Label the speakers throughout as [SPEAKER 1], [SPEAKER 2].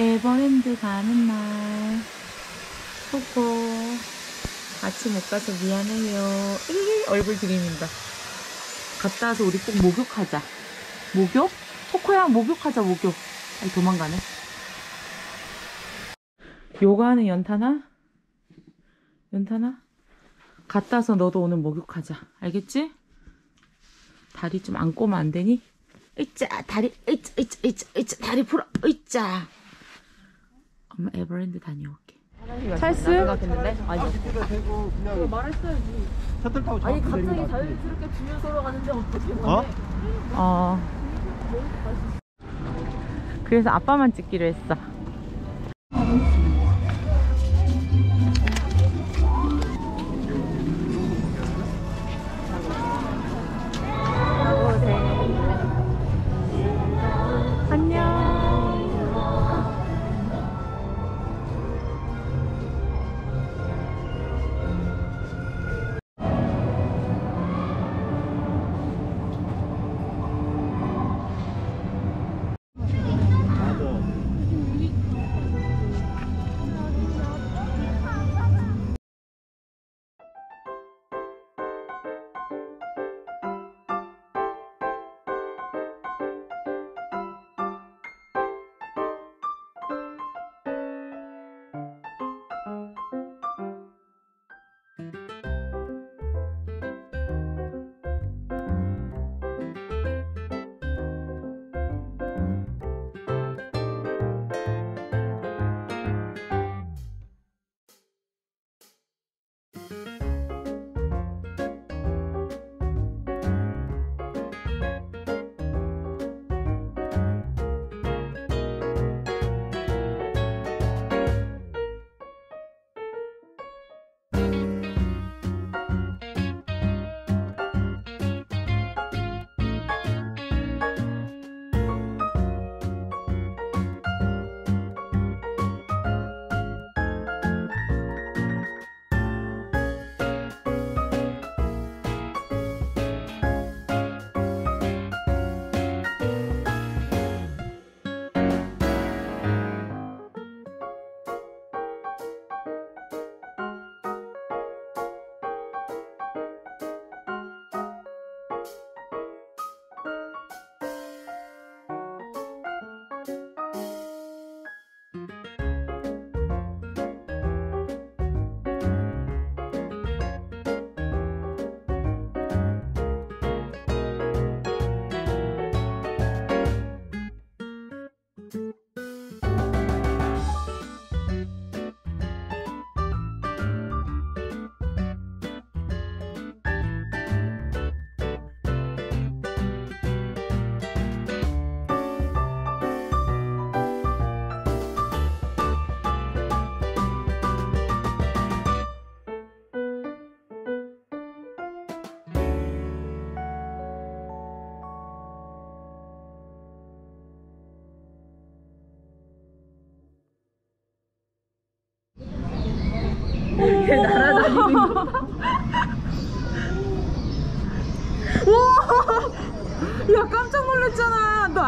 [SPEAKER 1] 에버랜드 가는 날 코코 같이 못 가서 미안해요 얼굴 들이민다 갔다 와서 우리 꼭 목욕하자 목욕? 코코야 목욕하자 목욕 아니 도망가네 요가하는 연타나? 연타나? 갔다 와서 너도 오늘 목욕하자 알겠지? 다리 좀 안 꼬면 안 되니? 으짜 다리 으짜 으짜 으짜 으짜 다리 풀어 으짜 엄마 에버랜드 다녀올게. 찰스?
[SPEAKER 2] 아니
[SPEAKER 3] 셔틀 타고
[SPEAKER 2] 아니 갑자기. 자연스럽게 주유소로 가는데 어떻게
[SPEAKER 3] 어?
[SPEAKER 1] 어. 그래서 아빠만 찍기로 했어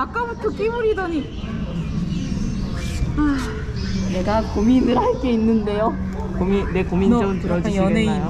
[SPEAKER 1] 아너 아까부터 끼부리더니
[SPEAKER 2] 내가 고민을 할 게 있는데요 고민 내 고민
[SPEAKER 1] 너
[SPEAKER 2] 좀
[SPEAKER 1] 약간
[SPEAKER 2] 들어주시겠나요?
[SPEAKER 1] 연예인.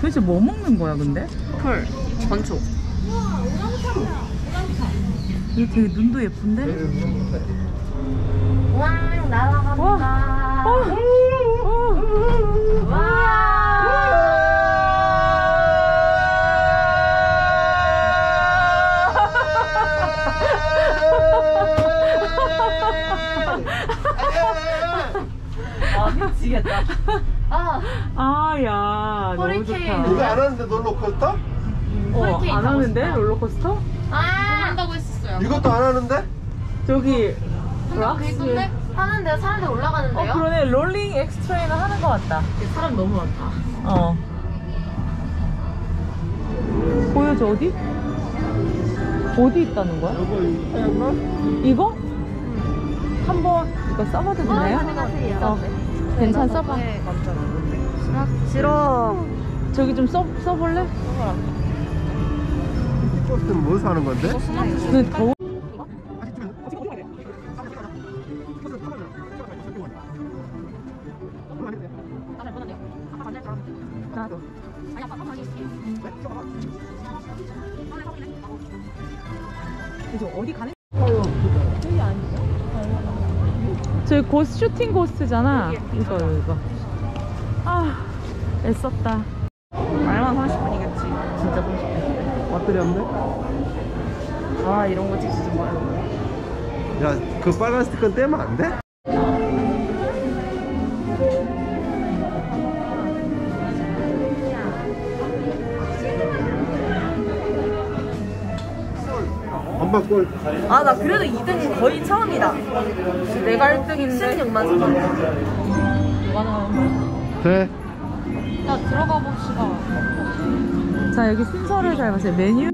[SPEAKER 1] 도대체 뭐 먹는 거야 근데?
[SPEAKER 2] 풀 건초
[SPEAKER 1] 이거 되게 눈도 예쁜데?
[SPEAKER 2] 와 날아갑니다
[SPEAKER 1] 어.
[SPEAKER 2] 아 미치겠다 아
[SPEAKER 1] 아야 너무
[SPEAKER 2] 허리케인.
[SPEAKER 1] 좋다
[SPEAKER 3] 이거 안 하는데 롤러코스터?
[SPEAKER 1] 어,
[SPEAKER 2] 허리케인
[SPEAKER 1] 안
[SPEAKER 2] 타고
[SPEAKER 1] 하는데
[SPEAKER 2] 싶다.
[SPEAKER 1] 롤러코스터?
[SPEAKER 2] 아 한다고 했었어요
[SPEAKER 3] 이것도 안 하는데?
[SPEAKER 1] 저기
[SPEAKER 2] 한다고
[SPEAKER 1] 락스
[SPEAKER 2] 했던데 하는데 사람들 올라가는데요?
[SPEAKER 1] 어 그러네 Rolling X-Train은 하는 것 같다
[SPEAKER 2] 사람 너무 많다
[SPEAKER 1] 어 보여줘 어디? 어디 있다는 거야? 이거? 한번 이거 써봐도 되나요?
[SPEAKER 2] 가능하세요
[SPEAKER 1] 어, 괜찮 써봐
[SPEAKER 2] 싫어
[SPEAKER 1] 저기 좀 써, 써볼래?
[SPEAKER 3] 버스는 뭐 사는 건데?
[SPEAKER 1] 근데 더워. 저 기곧 슈팅 고스트잖아. 이거 이거. 아 애썼다.
[SPEAKER 2] 얼마 30분이겠지.
[SPEAKER 1] 진짜 30분.
[SPEAKER 3] 배터리 없네?
[SPEAKER 2] 아 이런 거 찍지 좀 말고.
[SPEAKER 3] 야, 그 빨간 스티커 떼면 안 돼? 엄마 골.
[SPEAKER 2] 아 나 그래도 2등 거의 처음이다. 내가 1등인데 16만 4천
[SPEAKER 3] 돼.
[SPEAKER 1] 자 들어가 봅시다. 자 여기 순서를 잘 보세요. 메뉴.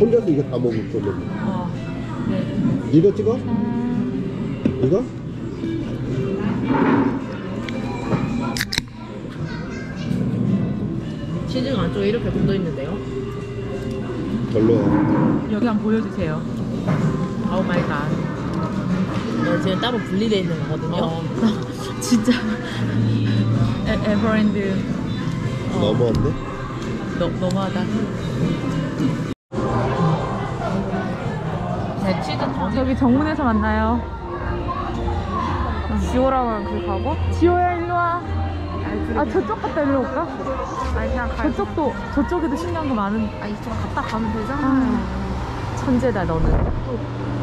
[SPEAKER 3] 혼자서 이거 다 먹을 거면.
[SPEAKER 1] 어. 네.
[SPEAKER 3] 이거 찍어? 이거?
[SPEAKER 2] 치즈가 안쪽에 이렇게 묻어 있는데요.
[SPEAKER 3] 별로야.
[SPEAKER 1] 여기 한번 보여주세요. oh my god.
[SPEAKER 2] 네, 지금 따로 분리되어 있는 거거든요.
[SPEAKER 1] 어. 진짜. 에, 에버랜드.
[SPEAKER 3] 너무한데?
[SPEAKER 1] 너, 너무하다. 저기 정문에서 만나요.
[SPEAKER 2] 지오라고 그 가고?
[SPEAKER 1] 지호야 일로 와. 아 저쪽 갔다 일로 올까?
[SPEAKER 2] 아니 그냥 가.
[SPEAKER 1] 저쪽도 저쪽에도 신기한 거 많은.
[SPEAKER 2] 아 이쪽 갔다 가면 되잖아.
[SPEAKER 1] 아, 천재다 너는.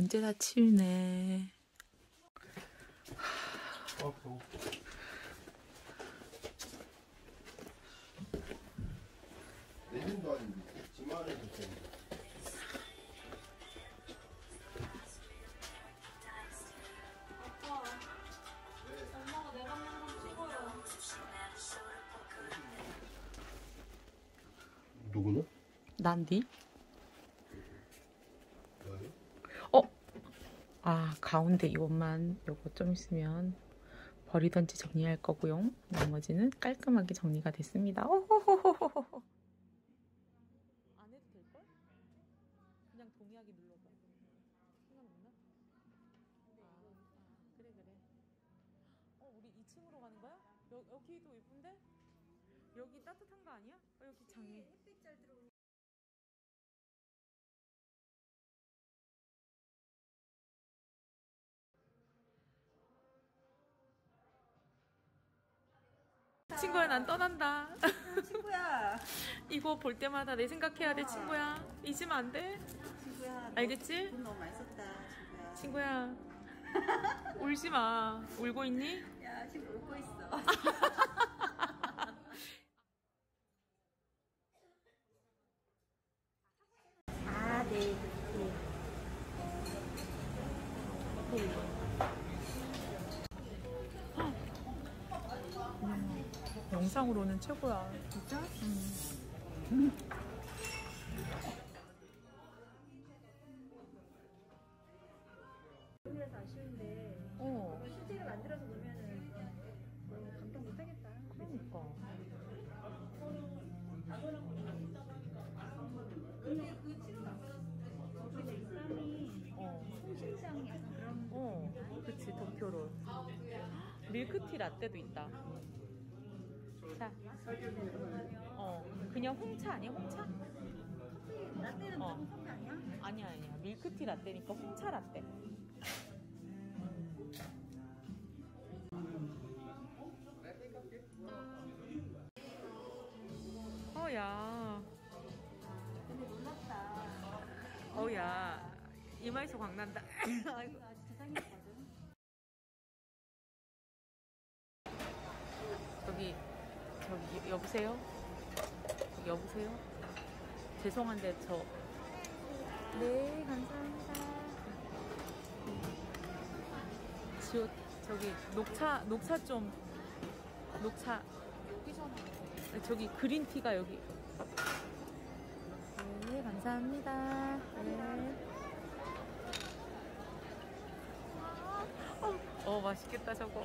[SPEAKER 1] 언제 다 치우네.
[SPEAKER 3] 누구는?
[SPEAKER 1] 난디? 어? 아 가운데 이것만 요거 좀 있으면 버리던지 정리할 거고요. 나머지는 깔끔하게 정리가 됐습니다. 오호호호호호. 안 해도 될걸? 그냥 동의하기 눌러봐. 상관없나? 아, 아 그래 그래. 어 우리 2층으로 가는 거야? 여, 여기도 예쁜데? 여기 따뜻한 거 아니야? 어, 여기 장미. 친구야 난 떠난다.
[SPEAKER 4] 친구야,
[SPEAKER 1] 이거 볼 때마다 내 생각해야 돼 친구야. 잊으면 안 돼.
[SPEAKER 4] 친구야.
[SPEAKER 1] 알겠지?
[SPEAKER 4] 돈 너무 많이 썼다, 친구야.
[SPEAKER 1] 친구야. 울지 마. 울고 있니?
[SPEAKER 4] 야, 지금 울고 있어. 아, 네, 네.
[SPEAKER 1] 영상으로는 최고야.
[SPEAKER 4] 진짜? 그래서 아쉬운데
[SPEAKER 1] 어.
[SPEAKER 4] 실제로 만들어서 놓으면은 감동 못하겠다.
[SPEAKER 1] 그러니까.
[SPEAKER 4] 근데 그
[SPEAKER 1] 어.
[SPEAKER 4] 통신장 약간 그런
[SPEAKER 1] 어. 그치 도쿄롤. 밀크티 라떼도 있다. 자. 어. 그냥 홍차 아니야 홍차?
[SPEAKER 4] 라떼는
[SPEAKER 1] 어.
[SPEAKER 4] 커피 아니야?
[SPEAKER 1] 아니야 아니야. 밀크티 라떼니까 홍차 라떼. 어야. 어야. 이마에서 광난다. 아이고.
[SPEAKER 4] 아직 세상이거든.
[SPEAKER 1] 저기 저기 여보세요? 여보세요? 죄송한데 저 네, 감사합니다. 지호 저기 녹차 녹차 좀 녹차 네, 저기 그린티가 여기 네, 감사합니다. 네. 어, 어 맛있겠다 저거.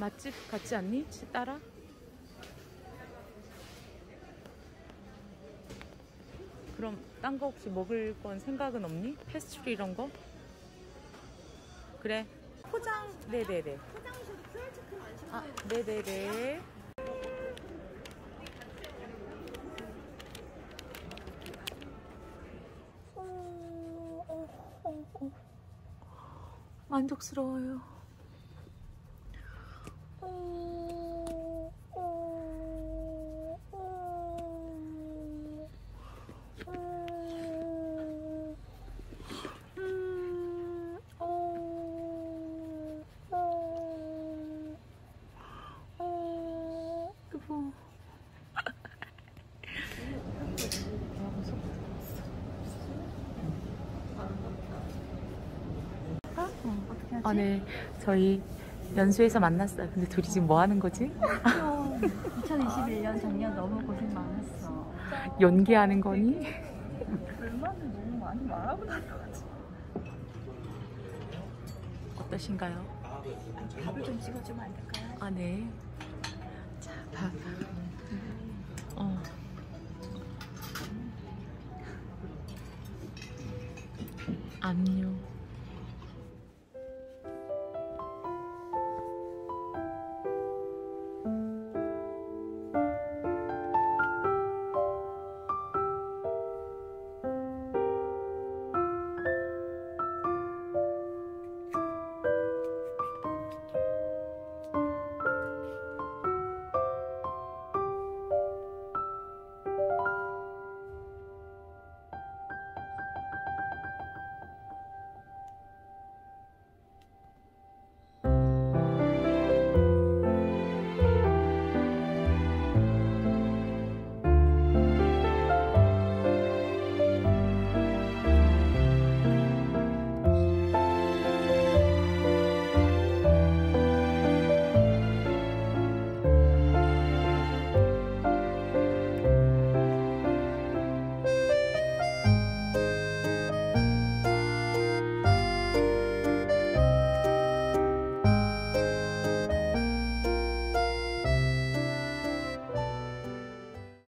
[SPEAKER 1] 맛집 같지 않니? 치- 따라? 그럼 딴 거 혹시 먹을 건 생각은 없니? 패스트리 이런 거? 그래. 포장 네네네.
[SPEAKER 4] 포장실이 QR 체크를 안 신고
[SPEAKER 1] 아 네네네. 만족스러워요.
[SPEAKER 2] 하지?
[SPEAKER 1] 아, 네. 저희 연수에서 만났어요. 근데 둘이 지금 뭐 하는 거지?
[SPEAKER 2] 2021년 작년 너무 고생 많았어.
[SPEAKER 1] 연기하는 거니?
[SPEAKER 2] 얼마나 너무 많이 말하고 다녀가지고.
[SPEAKER 1] 어떠신가요?
[SPEAKER 2] 밥을 좀 찍어주면 안 될까요?
[SPEAKER 1] 아, 네. 자, 밥. 어. 안녕.